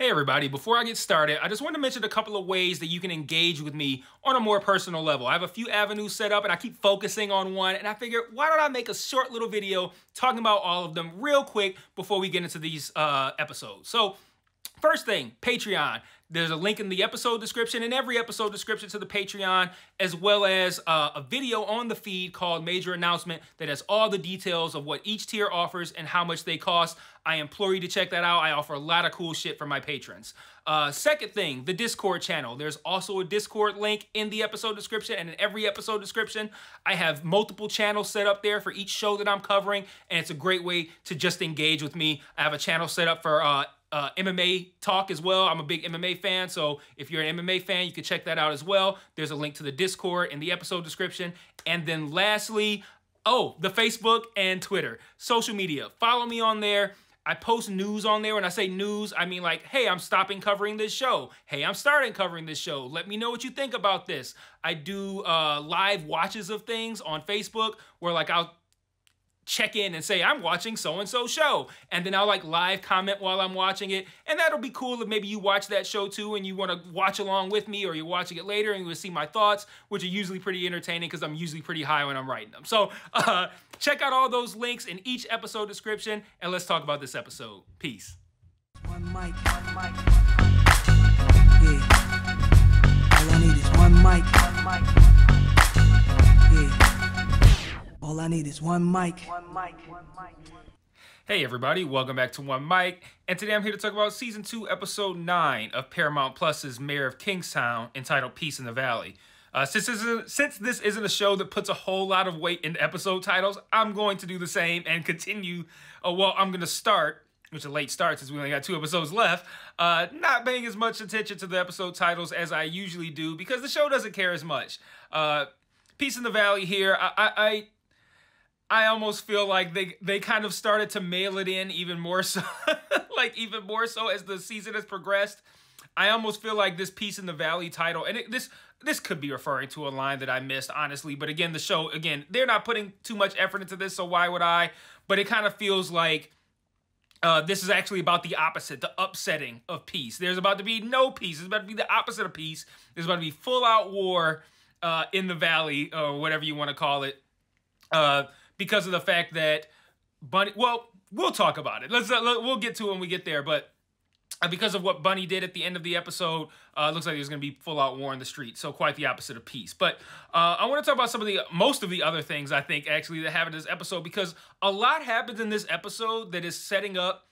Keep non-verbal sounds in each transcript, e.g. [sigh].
Hey everybody, before I get started, I just want to mention a couple of ways that you can engage with me on a more personal level. I have a few avenues set up and I keep focusing on one and I figured why don't I make a short little video talking about all of them real quick before we get into these uh, episodes. So First thing, Patreon. There's a link in the episode description and every episode description to the Patreon, as well as uh, a video on the feed called Major Announcement that has all the details of what each tier offers and how much they cost. I implore you to check that out. I offer a lot of cool shit for my patrons. Uh, second thing, the Discord channel. There's also a Discord link in the episode description and in every episode description. I have multiple channels set up there for each show that I'm covering, and it's a great way to just engage with me. I have a channel set up for uh, uh, MMA talk as well. I'm a big MMA fan, so if you're an MMA fan, you can check that out as well. There's a link to the Discord in the episode description. And then lastly, oh, the Facebook and Twitter, social media. Follow me on there. I post news on there. When I say news, I mean like, hey, I'm stopping covering this show. Hey, I'm starting covering this show. Let me know what you think about this. I do uh, live watches of things on Facebook where like I'll check in and say, I'm watching so-and-so show. And then I'll like live comment while I'm watching it. And that'll be cool if maybe you watch that show too and you want to watch along with me or you're watching it later and you will see my thoughts, which are usually pretty entertaining because I'm usually pretty high when I'm writing them. So [laughs] uh, check out all those links in each episode description and let's talk about this episode. Peace. One mic, one mic. Yeah. All I need is one mic. One mic. All I need is one mic. One mic. One mic. Hey everybody, welcome back to One Mike, and today I'm here to talk about Season 2, Episode 9 of Paramount Plus's Mayor of Kingstown, entitled Peace in the Valley. Uh, since, this isn't, since this isn't a show that puts a whole lot of weight in episode titles, I'm going to do the same and continue, uh, well, I'm going to start, which is a late start since we only got two episodes left, uh, not paying as much attention to the episode titles as I usually do, because the show doesn't care as much. Uh, Peace in the Valley here, I, I, I almost feel like they they kind of started to mail it in even more so, [laughs] like even more so as the season has progressed. I almost feel like this Peace in the Valley title, and it, this this could be referring to a line that I missed, honestly. But again, the show again they're not putting too much effort into this, so why would I? But it kind of feels like. Uh, this is actually about the opposite, the upsetting of peace. There's about to be no peace. It's about to be the opposite of peace. There's about to be full out war uh, in the valley, or whatever you want to call it. Uh, because of the fact that Bunny. Well, we'll talk about it. Let's uh, we'll get to it when we get there, but. Uh, because of what Bunny did at the end of the episode, uh, looks like there's going to be full-out war in the street. So quite the opposite of peace. But uh, I want to talk about some of the most of the other things I think actually that happen in this episode because a lot happens in this episode that is setting up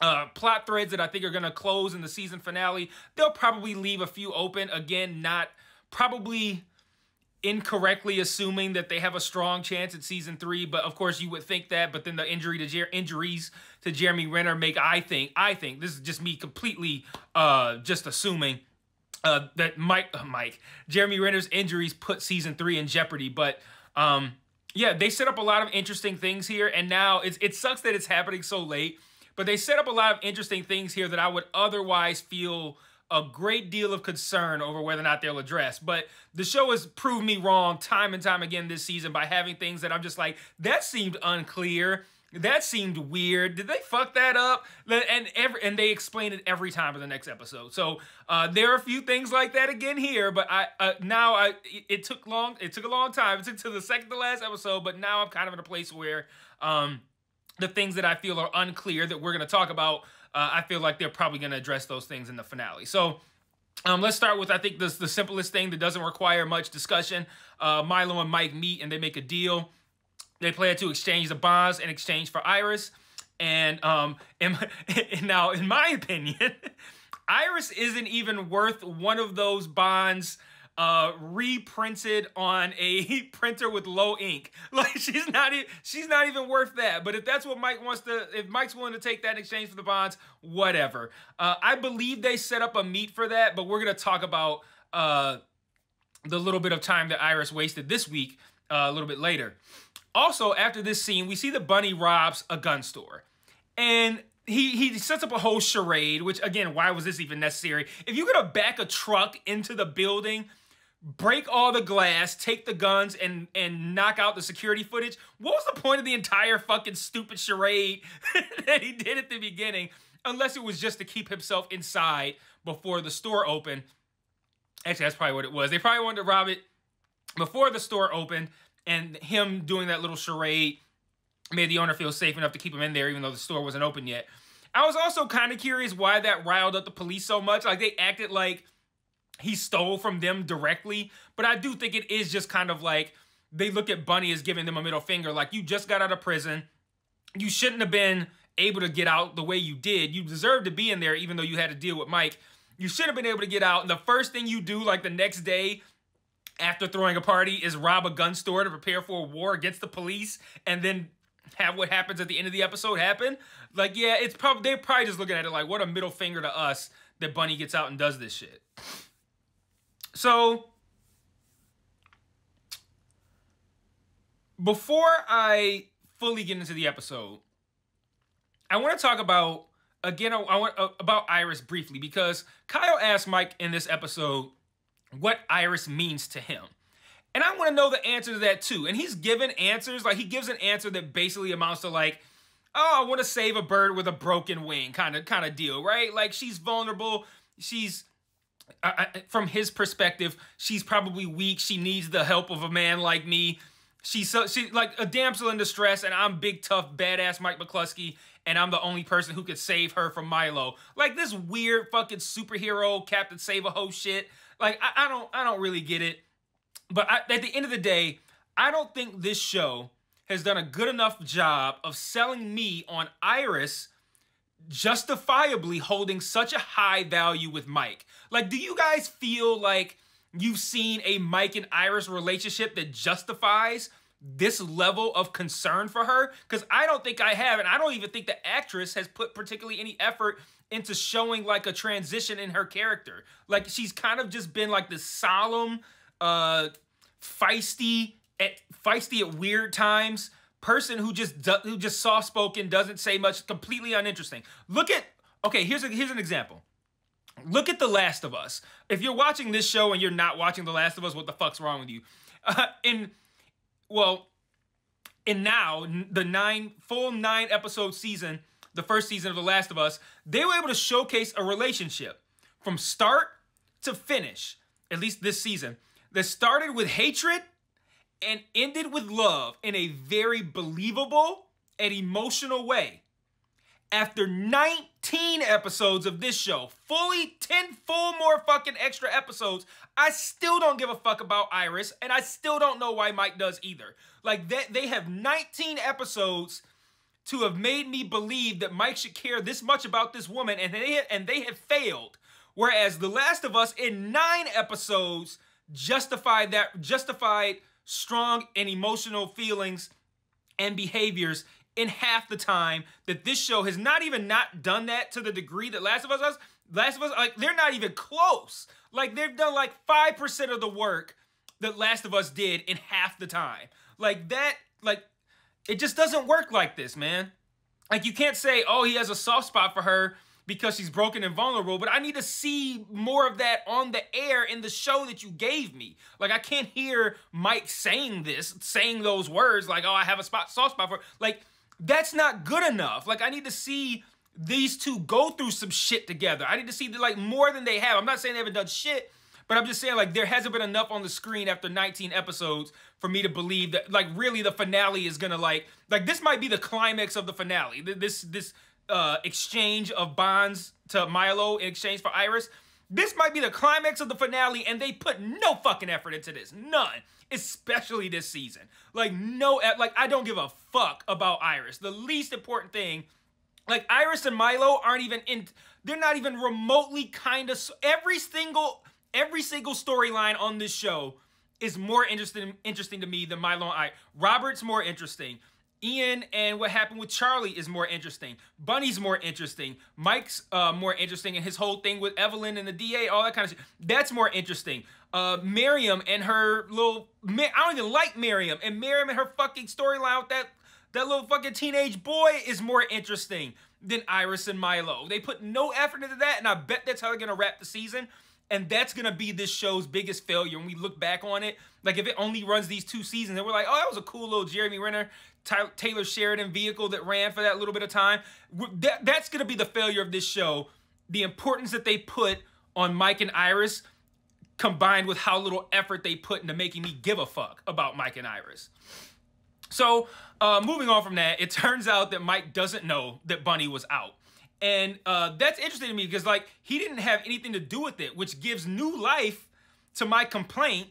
uh, plot threads that I think are going to close in the season finale. They'll probably leave a few open. Again, not probably incorrectly assuming that they have a strong chance at season three. But of course, you would think that. But then the injury to Jer injuries to Jeremy Renner make I think I think this is just me completely uh, just assuming uh, that Mike uh, Mike Jeremy Renner's injuries put season three in jeopardy. But um, yeah, they set up a lot of interesting things here, and now it's it sucks that it's happening so late. But they set up a lot of interesting things here that I would otherwise feel a great deal of concern over whether or not they'll address. But the show has proved me wrong time and time again this season by having things that I'm just like, that seemed unclear. That seemed weird. Did they fuck that up? And every and they explain it every time in the next episode. So uh, there are a few things like that again here, but I uh, now I it took long. It took a long time. It took to the second to last episode, but now I'm kind of in a place where um, the things that I feel are unclear that we're going to talk about uh, I feel like they're probably going to address those things in the finale. So um, let's start with, I think, this, the simplest thing that doesn't require much discussion. Uh, Milo and Mike meet and they make a deal. They plan to exchange the bonds in exchange for Iris. And um, [laughs] in, now, in my opinion, [laughs] Iris isn't even worth one of those bonds uh, reprinted on a [laughs] printer with low ink. [laughs] Like she's not even she's not even worth that. But if that's what Mike wants to, if Mike's willing to take that in exchange for the bonds, whatever. Uh, I believe they set up a meet for that, but we're gonna talk about uh, the little bit of time that Iris wasted this week uh, a little bit later. Also, after this scene, we see the Bunny robs a gun store, and he he sets up a whole charade. Which again, why was this even necessary? If you're gonna back a truck into the building break all the glass, take the guns, and and knock out the security footage. What was the point of the entire fucking stupid charade [laughs] that he did at the beginning? unless it was just to keep himself inside before the store opened. Actually, that's probably what it was. They probably wanted to rob it before the store opened, and him doing that little charade made the owner feel safe enough to keep him in there, even though the store wasn't open yet. I was also kind of curious why that riled up the police so much. Like they acted like he stole from them directly, but I do think it is just kind of like they look at Bunny as giving them a middle finger. Like you just got out of prison, you shouldn't have been able to get out the way you did. You deserve to be in there, even though you had to deal with Mike. You should have been able to get out. And the first thing you do, like the next day after throwing a party, is rob a gun store to prepare for a war against the police, and then have what happens at the end of the episode happen. Like, yeah, it's probably they're probably just looking at it like, what a middle finger to us that Bunny gets out and does this shit. So before I fully get into the episode, I want to talk about again. I, want uh, about Iris briefly because Kyle asked Mike in this episode what Iris means to him. And I want to know the answer to that too. And he's given answers, like he gives an answer that basically amounts to like, oh, I want to save a bird with a broken wing kind of kind of deal, right? Like she's vulnerable. She's uh, from his perspective, she's probably weak. She needs the help of a man like me. She's so she like a damsel in distress, and I'm big tough badass Mike McCluskey, and I'm the only person who could save her from Milo. Like this weird fucking superhero Captain Save a Ho shit. Like I, I don't I don't really get it. But I, at the end of the day, I don't think this show has done a good enough job of selling me on Iris justifiably holding such a high value with Mike. Like, do you guys feel like you've seen a Mike and Iris relationship that justifies this level of concern for her? Because I don't think I have, and I don't even think the actress has put particularly any effort into showing like a transition in her character. Like, she's kind of just been like this solemn, uh, feisty at feisty at weird times person who just who just soft spoken doesn't say much completely uninteresting. Look at okay here's a here's an example. Look at the last of us. If you're watching this show and you're not watching the last of us what the fuck's wrong with you? Uh, [laughs] in well in now the nine full nine episode season the first season of the last of us they were able to showcase a relationship from start to finish at least this season that started with hatred and ended with love in a very believable and emotional way. After 19 episodes of this show, fully 10 full more fucking extra episodes, I still don't give a fuck about Iris, and I still don't know why Mike does either. Like, they, they have 19 episodes to have made me believe that Mike should care this much about this woman, and they, and they have failed. Whereas The Last of Us, in nine episodes, justified that justified strong and emotional feelings and behaviors in half the time that this show has not even not done that to the degree that Last of Us does. Last of Us, like they're not even close. Like they've done like 5% of the work that Last of Us did in half the time. Like that, like it just doesn't work like this, man. Like you can't say, oh, he has a soft spot for her because she's broken and vulnerable, but I need to see more of that on the air in the show that you gave me. Like I can't hear Mike saying this, saying those words like, "Oh, I have a spot soft spot for." Like that's not good enough. Like I need to see these two go through some shit together. I need to see like more than they have. I'm not saying they haven't done shit, but I'm just saying like there hasn't been enough on the screen after 19 episodes for me to believe that like really the finale is gonna like like this might be the climax of the finale. This this uh, exchange of bonds to Milo in exchange for Iris. This might be the climax of the finale, and they put no fucking effort into this. None. Especially this season. Like, no, like, I don't give a fuck about Iris. The least important thing, like, Iris and Milo aren't even in, they're not even remotely kind of, every single, every single storyline on this show is more interesting, interesting to me than Milo and I. Robert's more interesting. Ian and what happened with Charlie is more interesting. Bunny's more interesting. Mike's uh, more interesting, and his whole thing with Evelyn and the DA, all that kind of shit. That's more interesting. Uh, Miriam and her little, I don't even like Miriam, and Miriam and her fucking storyline with that that little fucking teenage boy is more interesting than Iris and Milo. They put no effort into that, and I bet that's how they're gonna wrap the season. And that's gonna be this show's biggest failure when we look back on it. Like if it only runs these two seasons, and we're like, oh, that was a cool little Jeremy Renner Taylor Sheridan vehicle that ran for that little bit of time. That, that's going to be the failure of this show. The importance that they put on Mike and Iris combined with how little effort they put into making me give a fuck about Mike and Iris. So, uh, moving on from that, it [laughs] turns out that Mike doesn't know that Bunny was out. And uh, that's interesting to me because, like, he didn't have anything to do with it, which gives new life to my complaint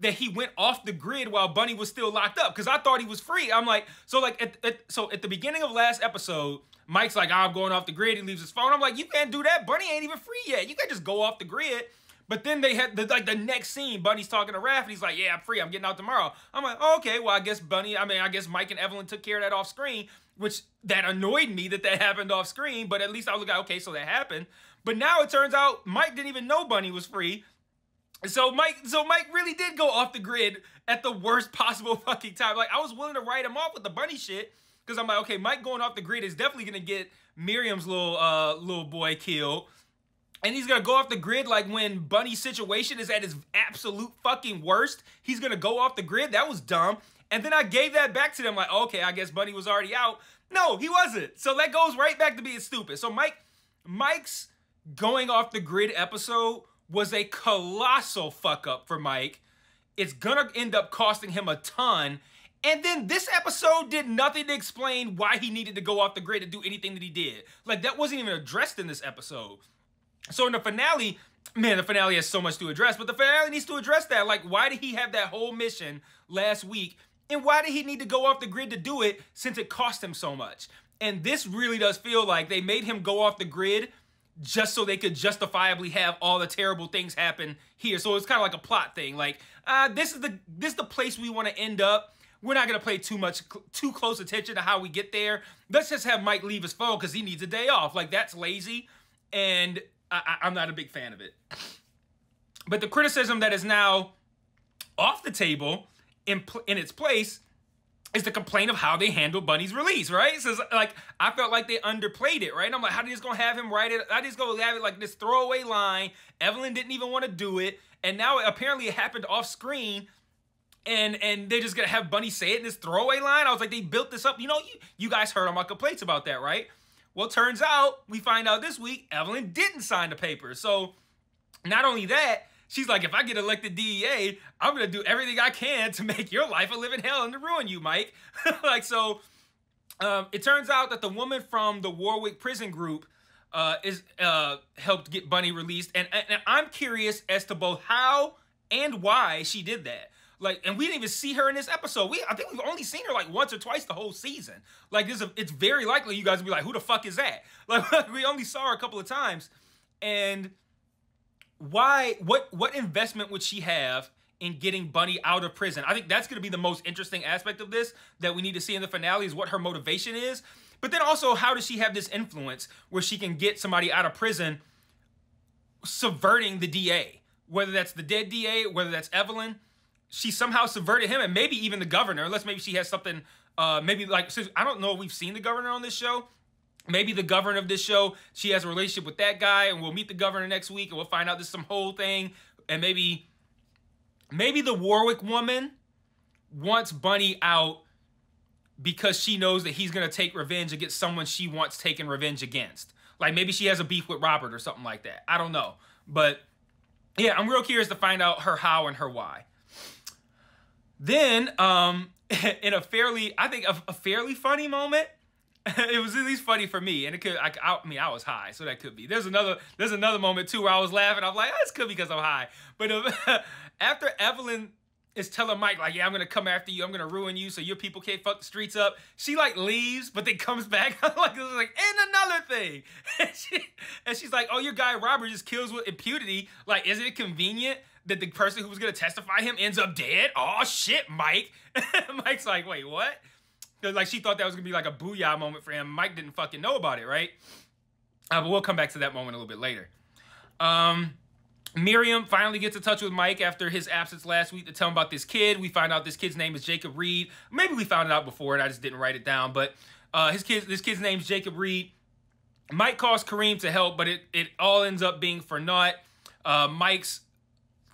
that he went off the grid while Bunny was still locked up because I thought he was free. I'm like, so like, at, at, so at the beginning of last episode, Mike's like, I'm going off the grid. He leaves his phone. I'm like, you can't do that. Bunny ain't even free yet. You can't just go off the grid. But then they had the, like the next scene, Bunny's talking to Raph, and he's like, "Yeah, I'm free. I'm getting out tomorrow." I'm like, oh, "Okay, well, I guess Bunny. I mean, I guess Mike and Evelyn took care of that off screen, which that annoyed me that that [laughs] happened off screen. But at least I was like, okay, so that happened. But now it turns out Mike didn't even know Bunny was free. So Mike, so Mike really did go off the grid at the worst possible [laughs] fucking time. Like I was willing to write him off with the bunny shit because I'm like, okay, Mike going off the grid is definitely gonna get Miriam's little uh little boy killed. And he's gonna go off the grid like when Bunny's situation is at his absolute fucking worst. He's gonna go off the grid. That was dumb. And then I gave that back to them like, okay, I guess Bunny was already out. No, he wasn't. So that goes right back to being stupid. So Mike, Mike's going off the grid episode was a colossal fuck up for Mike. It's gonna end up costing him a ton. And then this episode did nothing to explain why he needed to go off the grid to do anything that he did. Like that wasn't even addressed in this episode. So in the finale, man, the finale has so much to address, but the finale needs to address that. Like, why did he have that whole mission last week? And why did he need to go off the grid to do it since it cost him so much? And this really does feel like they made him go off the grid just so they could justifiably have all the terrible things happen here. So it's kind of like a plot thing. Like, uh, this is the this is the place we want to end up. We're not gonna pay too much too close attention to how we get there. Let's just have Mike leave his phone because he needs a day off. Like that's lazy, and I, I'm not a big fan of it. But the criticism that is now off the table in in its place is the complaint of how they handled Bunny's release, right? So like I felt like they underplayed it, right? And I'm like, how are they just gonna have him write it? I just gonna have it like this throwaway line. Evelyn didn't even want to do it, and now apparently it happened off screen. And and they're just gonna have Bunny say it in this throwaway line. I was like, they built this up. You know, you, you guys heard all my complaints about that, right? Well, turns out we find out this week Evelyn didn't sign the papers. So not only that, She's like, if I get elected DEA, I'm gonna do everything I can to [laughs] make your life a living hell and to ruin you, Mike. [laughs] like so, um, it turns out that the woman from the Warwick prison group uh, is uh, helped get Bunny released, and, and I'm curious as to both how and why she did that. Like, and we didn't even see her in this episode. We, I think we've only seen her like once or twice the whole season. Like, this, it's very likely you guys will be like, "Who the fuck is that?" [laughs] Like, we only saw her a couple of times, and why what what investment would she have in getting Bunny out of prison? I think that's going to be the most interesting aspect of this that we need to see in the finale is what her motivation is. But then also how does she have this influence where she can get somebody out of prison subverting the DA? Whether that's the dead DA, whether that's Evelyn, she somehow subverted him and maybe even the governor, unless maybe she has something uh maybe like I don't know if we've seen the governor on this show, maybe the governor of this show, she has a relationship with that guy, and we'll meet the governor next week, and we'll find out this some whole thing, and maybe, maybe the Warwick woman wants Bunny out because she knows that he's gonna take revenge against someone she wants taken revenge against. Like maybe she has a beef with Robert or something like that. I don't know, but yeah, I'm real curious to find out her how and her why. Then, um, [laughs] in a fairly, I think a, a fairly funny moment, [laughs] it was at least funny for me, and it could. I, I, mean, I was high, so that could be. There's another. There's another moment too where I was laughing. I'm like, oh, this could be because I'm high. But uh, [laughs] after Evelyn is telling Mike like, yeah, I'm gonna come after you. I'm gonna ruin you, so your people can't fuck the streets up. She like leaves, but then comes [laughs] back like like and another thing. And, she, and she's like, oh, your guy Robert just kills with impunity. Like, isn't it convenient? that the person who was gonna testify him ends up dead. Oh shit, Mike. Mike's like, wait, what? Like she thought that was gonna be like a booyah moment for him. Mike didn't fucking know about it, right? Uh, but we'll come back to that moment a little bit later. Um, Miriam finally gets in touch with Mike after his absence last week to tell him about this kid. We find out this kid's name is Jacob Reed. Maybe we found it out before and I just didn't write it down, but uh, his kid, this kid's name is Jacob Reed. Mike calls Kareem to help, but it, it all ends up being for naught. Uh, Mike's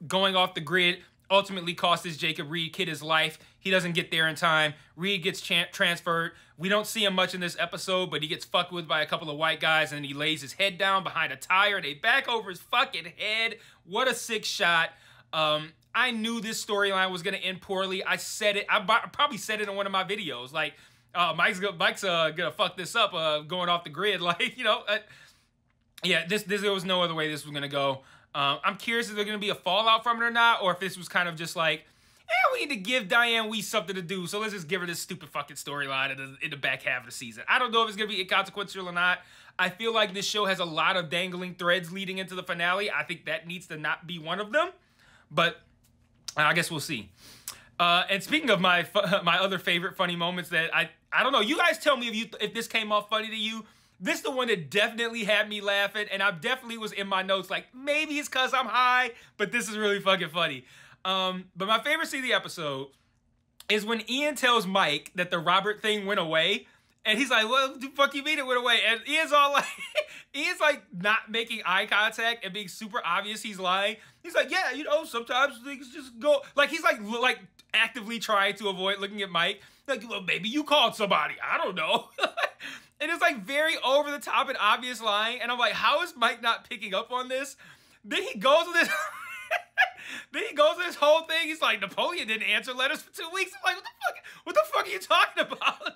going off the grid ultimately cost this Jacob Reed kid his life. He doesn't get there in time. Reed gets transferred. We don't see him much in this episode, but he gets fucked with by a couple of white guys and he lays his head down behind a tire. and They back over his fucking head. What a sick shot. Um, I knew this storyline was going to end poorly. I said it. I probably said it in one of my videos. Like, uh, Mike's, Mike's uh, going to fuck this up uh, going off the grid. [laughs] Like, you know, uh, yeah, this, this, there was no other way this was going to go. Um, I'm curious if there's going to be a fallout from it or not, or if this was kind of just like, eh, we need to give Dianne Wiest something to do, so let's just give her this stupid fucking storyline in, the, in the back half of the season. I don't know if it's going to be inconsequential or not. I feel like this show has a lot of dangling threads leading into the finale. I think that needs to not be one of them, but I guess we'll see. Uh, and speaking of my [laughs] my other favorite funny moments that I I don't know, you guys tell me if you if this came off funny to you. This the one that definitely had me laughing, and I definitely was in my notes like, maybe it's because I'm high, but this is really fucking funny. Um, but my favorite scene of the episode is when Ian tells Mike that the Robert thing went away, and he's like, "What the fuck you mean it went away?" And Ian's all like, [laughs] Ian's like not making eye contact and being super obvious he's lying. He's like, "Yeah, you know, sometimes things just go." Like he's like like actively trying to avoid looking at Mike. Like, well, maybe you called somebody. I don't know. [laughs] And it's like very over the top and obvious lying. And I'm like, how is Mike not picking up on this? Then he goes with this. [laughs] then he goes with this whole thing. He's like, Napoleon didn't answer letters for two weeks. I'm like, what the fuck? What the fuck are you talking about?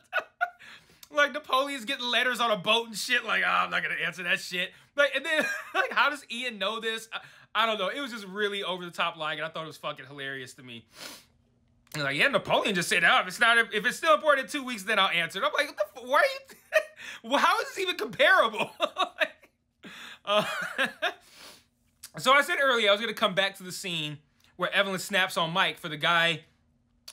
[laughs] like Napoleon's getting letters on a boat and shit. Like, oh, I'm not gonna answer that shit. Like, and then [laughs] like, how does Ian know this? I, I don't know. It was just really over the top lying, and I thought it was fucking hilarious to me like, yeah, Napoleon just said, oh, if it's not, if it's still important in two weeks, then I'll answer it. I'm like, what the, why are you, well, how is this even comparable? [laughs] uh, [laughs] so I said earlier, I was going to come back to the scene where Evelyn snaps on Mike for the guy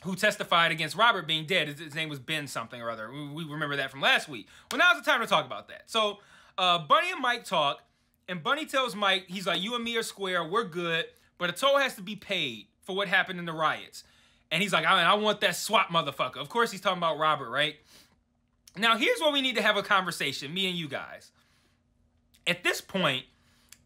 who testified against Robert being dead. His, his name was Ben something or other. We, we, remember that from last week. Well, now's the time to talk about that. So uh, Bunny and Mike talk, and Bunny tells Mike, he's like, you and me are square, we're good, but a toll has to be paid for what happened in the riots. And he's like, I, I want that SWAT motherfucker. Of course, he's talking about Robert, right? Now, here's where we need to have a conversation, me and you guys. At this point,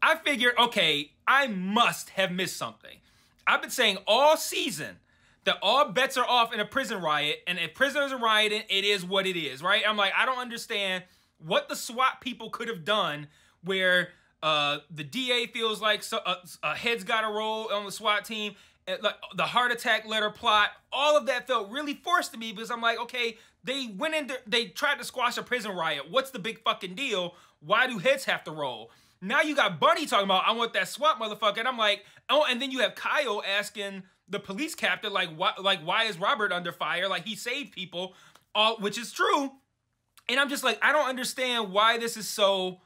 I figured, okay, I must have missed something. I've been saying all season that all bets are off in a prison riot, and if prisoners are rioting, it is what it is, right? I'm like, I don't understand what the SWAT people could have done where uh, the DA feels like so, uh, a head's got to roll on the SWAT team, like the heart attack letter plot, all of that felt really forced to me because I'm like, okay, they went into, they tried to squash a prison riot. What's the big fucking deal? Why do heads have to roll? Now you got Bunny talking about, I want that SWAT motherfucker. And I'm like, oh, and then you have Kyle asking the police captain, like, what, like, why is Robert under fire? Like, he saved people, all, which is true. And I'm just like, I don't understand why this is so,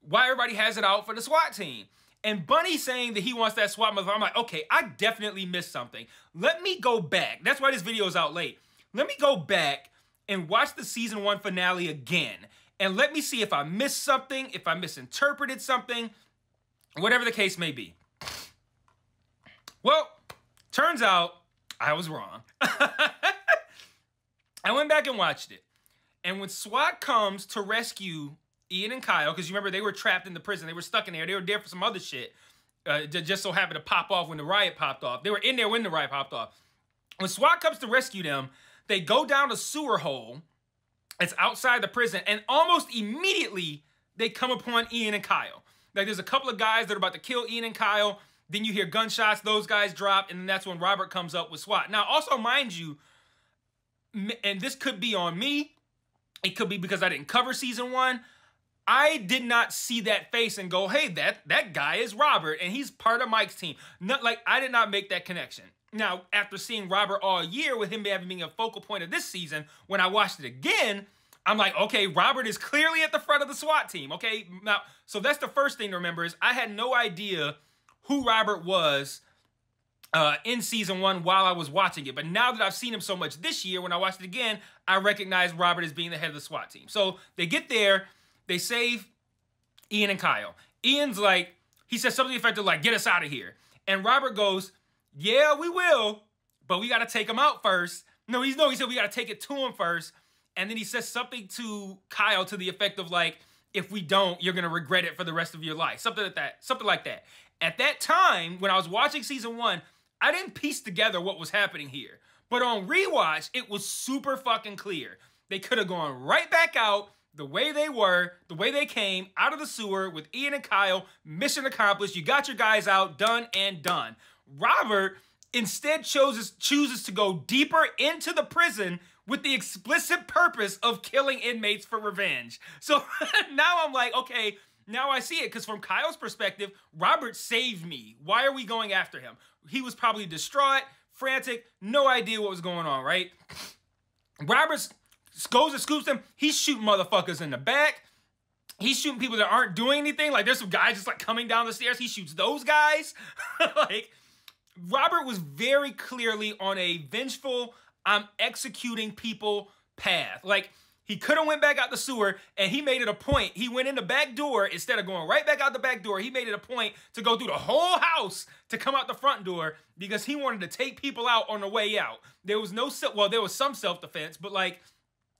why everybody has it out for the SWAT team. And Bunny saying that he wants that SWAT mother, I'm like, okay, I definitely missed something. Let me go back. That's why this video is out late. Let me go back and watch the season one finale again. And let me see if I missed something, if I misinterpreted something, whatever the case may be. Well, turns out I was wrong. [laughs] I went back and watched it. And when SWAT comes to rescue Ian and Kyle, because you remember they were trapped in the prison. They were stuck in there. They were there for some other shit. Uh, just so happened to pop off when the riot popped off. They were in there when the riot popped off. When SWAT comes to rescue them, they go down a sewer hole. It's outside the prison, and almost immediately they come upon Ian and Kyle. Like there's a couple of guys that are about to kill Ian and Kyle. Then you hear gunshots, those guys drop, and that's when Robert comes up with SWAT. Now, also mind you, and this could be on me, it could be because I didn't cover season one, I did not see that face and go, hey, that that guy is Robert and he's part of Mike's team. Not like I did not make that connection. Now, after seeing Robert all year with him having being a focal point of this season, when I watched it again, I'm like, okay, Robert is clearly at the front of the SWAT team. Okay, now, so that's the first thing to remember is I had no idea who Robert was uh, in season one while I was watching it. But now that I've seen him so much this year, when I watched it again, I recognize Robert as being the head of the SWAT team. So they get there. They save Ian and Kyle. Ian's like, he says something effective like, get us out of here. And Robert goes, yeah, we will, but we got to take him out first. No, he's no, he said we got to take it to him first. And then he says something to Kyle to the effect of like, if we don't, you're gonna regret it for the rest of your life. Something like that. Something like that. At that time, when I was watching season one, I didn't piece together what was happening here. But on rewatch, it was super fucking clear. They could have gone right back out the way they were, the way they came out of the sewer with Ian and Kyle. Mission accomplished. You got your guys out, done and done. Robert instead chooses chooses to go deeper into the prison with the explicit purpose of killing inmates for revenge. So [laughs] now I'm like, okay, now I see it because from Kyle's perspective, Robert saved me. Why are we going after him? He was probably distraught, frantic, no idea what was going on, right? Roberts goes and scoops them. He's shooting motherfuckers in the back. He's shooting people that aren't doing anything. Like there's some guys just like coming down the stairs. He shoots those guys. [laughs] like Robert was very clearly on a vengeful, I'm executing people path. Like he could have went back out the sewer and he made it a point. He went in the back door instead of going right back out the back door. He made it a point to go through the whole house to come out the front door because he wanted to take people out on the way out. There was no well, there was some self-defense, but like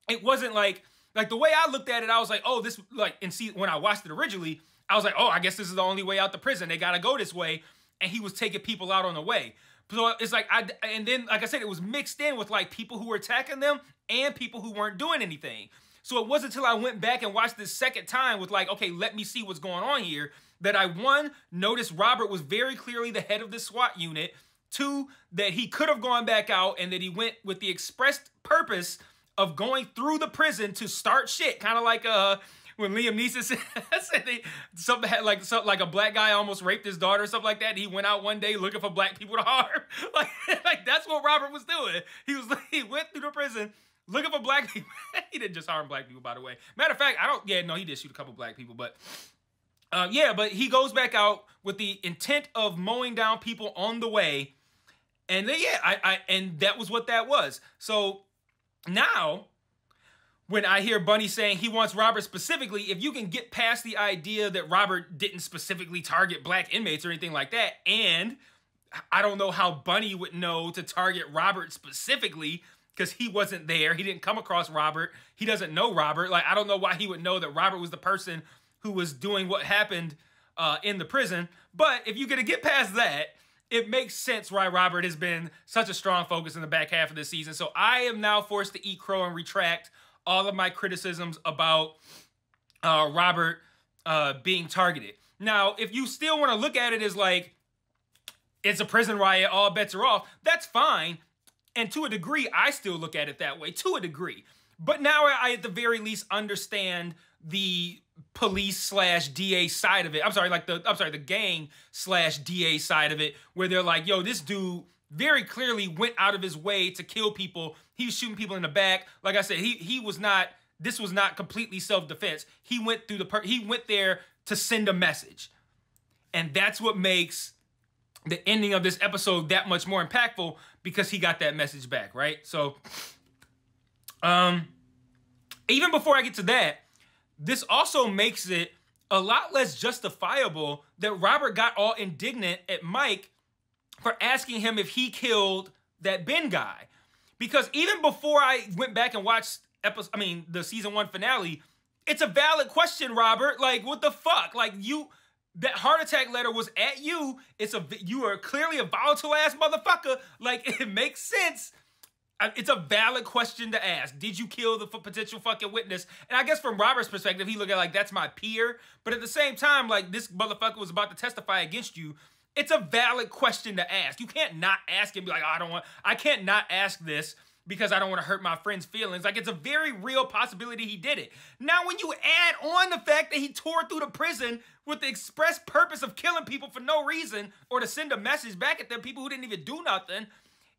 it wasn't like like the way I looked at it, I was like, oh, this like and see when I watched it originally, I was like, oh, I guess this is the only way out the prison. They gotta go this way. And he was taking people out on the way. So it's like I and then like I said, it was mixed in with like people who were attacking them and people who weren't doing anything. So it wasn't until I went back and watched this second time with like, okay, let me see what's going on here, that I one noticed Robert was very clearly the head of the SWAT unit. Two, that he could have gone back out and that he went with the expressed purpose of going through the prison to start shit, kind of like uh when Liam Neeson [laughs] said, they, something had like something like a black guy almost raped his daughter, or something like that. he went out one day looking for black people to harm. [laughs] Like, like that's what Robert was doing. He was [laughs] he went through the prison looking for black people. he didn't just harm black people, by the way. Matter of fact, I don't. Yeah, no, he did shoot a couple black people, but. Uh, yeah, but he goes back out with the intent of mowing down people on the way, and then, yeah, I, I, and that was what that was. So now when I hear Bunny saying he wants Robert specifically, if you can get past the idea that Robert didn't specifically target black inmates or anything like that, and I don't know how Bunny would know to target Robert specifically because he wasn't there. He didn't come across Robert. He doesn't know Robert. Like, I don't know why he would know that Robert was the person who was doing what happened uh, in the prison. But if you're going to get past that, it makes sense why Robert has been such a strong focus in the back half of the season. So I am now forced to eat crow and retract all of my criticisms about uh, Robert uh, being targeted. Now, if you still want to look at it as like it's a prison riot, all bets are off, that's fine. And to a degree, I still look at it that way, to a degree. But now I, at the very least, understand the police slash DA side of it. I'm sorry, like the I'm sorry, the gang slash DA side of it, where they're like, yo, this dude very clearly went out of his way to kill people. He was shooting people in the back. Like I said, he he was not. This was not completely self defense. He went through the. Per- he went there to send a message, and that's what makes the ending of this episode that much more impactful because he got that message back, right? So, um, even before I get to that, this also makes it a lot less justifiable that Robert got all indignant at Mike for asking him if he killed that Ben guy. Because even before I went back and watched episode, I mean, the season one finale, it's a valid question, Robert. Like, what the fuck? Like, you, that heart attack letter was at you. It's a, you are clearly a volatile ass motherfucker. Like, [laughs] it makes sense. It's a valid question to ask. Did you kill the potential fucking witness? And I guess from Robert's perspective, he looked at like, that's my peer. But at the same time, like, this motherfucker was about to testify against you. It's a valid question to ask. You can't not ask and be like, oh, I don't want, I can't not ask this because I don't want to hurt my friend's feelings. Like, it's a very real possibility he did it. Now, when you add on the fact that he tore through the prison with the express purpose of killing people for no reason or to send a message back at them, people who didn't even do nothing,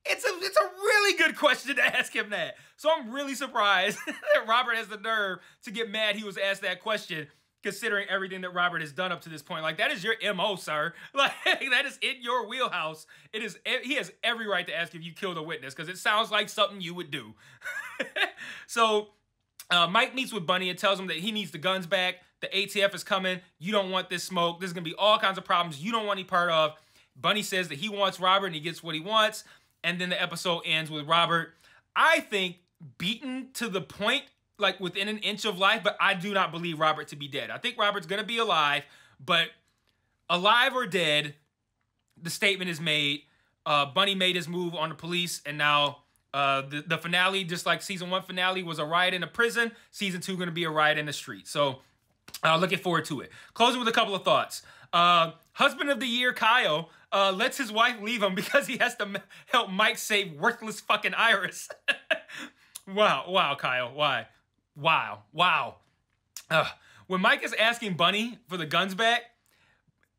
it's a, it's a really good question to ask him that. So I'm really surprised [laughs] that Robert has the nerve to get mad he was asked that question considering everything that Robert has done up to this point. Like that is your MO, sir. [laughs] Like that is in your wheelhouse. It is he has every right to ask if you killed a witness because it sounds like something you would do. [laughs] so uh, Mike meets with Bunny and tells him that he needs the guns back. The ATF is coming. You don't want this smoke. There's gonna be all kinds of problems you don't want any part of. Bunny says that he wants Robert and he gets what he wants. And then the episode ends with Robert, I think, beaten to the point like within an inch of life, but I do not believe Robert to be dead. I think Robert's gonna be alive, but alive or dead, the statement is made. uh, Bunny made his move on the police, and now uh, the, the finale, just like season one finale, was a riot in a prison. Season two to be a riot in the street. So uh, looking forward to it. Closing with a couple of thoughts. Uh, husband of the year, Kyle, uh, lets his wife leave him [laughs] because he has to help Mike save worthless fucking Iris. [laughs] wow, wow, Kyle, why? Wow, wow. Uh, when Mike is asking Bunny for the guns back,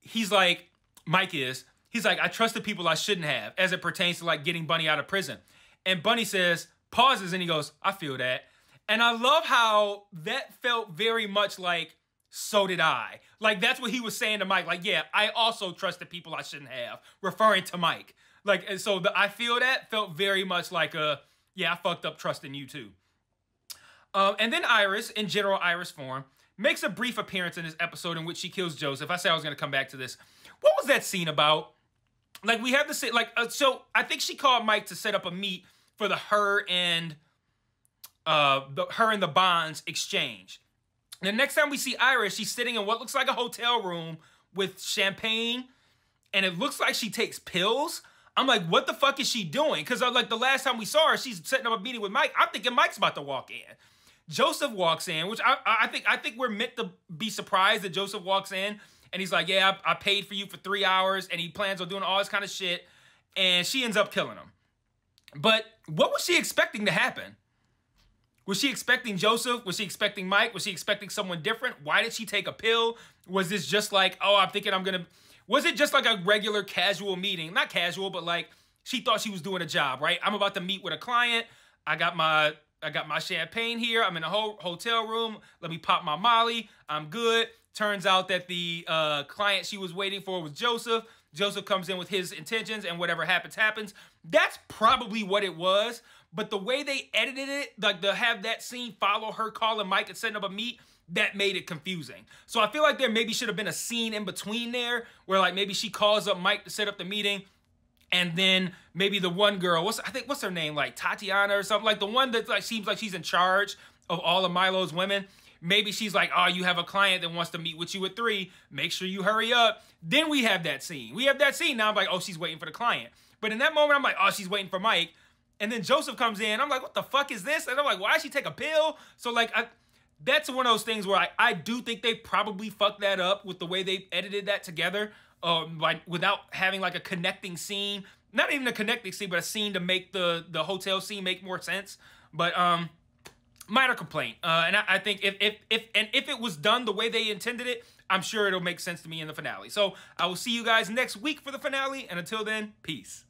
he's like, Mike is, he's like, I trusted people I shouldn't have as it pertains to like getting Bunny out of prison. And Bunny says, pauses, and he goes, I feel that. And I love how that felt very much like, so did I. Like, that's what he was saying to Mike. Like, yeah, I also trusted people I shouldn't have, referring to Mike. Like, and so the I feel that felt very much like a, yeah, I fucked up trusting you too. Uh, and then Iris, in general Iris form, makes a brief appearance in this episode in which she kills Joseph. I said I was going to come back to this. What was that scene about? Like we have to say, like, uh, so I think she called Mike to set up a meet for the her and uh the her and the bonds exchange. The next time we see Iris, she's sitting in what looks like a hotel room with champagne, and it looks like she takes pills. I'm like, what the fuck is she doing? Because uh, like the last time we saw her, she's setting up a meeting with Mike. I'm thinking Mike's about to walk in. Joseph walks in, which I, I think I think we're meant to be surprised that Joseph walks in and he's like, "Yeah, I, I paid for you for three hours," and he plans on doing all this kind of shit, and she ends up killing him. But what was she expecting to happen? Was she expecting Joseph? Was she expecting Mike? Was she expecting someone different? Why did she take a pill? Was this just like, oh, I'm thinking I'm gonna. Was it just like a regular casual meeting? Not casual, but like she thought she was doing a job, right? I'm about to meet with a client. I got my I got my champagne here. I'm in a whole hotel room. Let me pop my Molly. I'm good. Turns out that the uh, client she was waiting for was Joseph. Joseph comes in with his intentions, and whatever happens, happens. That's probably what it was. But the way they edited it, like to have that scene follow her calling Mike and setting up a meet, that made it confusing. So I feel like there maybe should have been a scene in between there where like maybe she calls up Mike to set up the meeting and then maybe the one girl, what's I think what's her name, like Tatiana or something, like the one that like seems like she's in charge of all of Milo's women. Maybe she's like, oh, you have a client that wants to meet with you at three. Make sure you hurry up. Then we have that scene. We have that scene. Now I'm like, oh, she's waiting for the client. But in that moment, I'm like, oh, she's waiting for Mike. And then Joseph comes in. I'm like, what the fuck is this? And I'm like, why did she take a pill? So like, I, that's one of those things where I, I do think they probably fucked that up with the way they edited that together um, like without having like a connecting scene. Not even a connecting scene, but a scene to make the the hotel scene make more sense. But um, minor complaint. Uh, and I, I think if if if and if it was done the way they intended it, I'm sure it'll make sense to me in the finale. So I will see you guys next week for the finale. And until then, peace.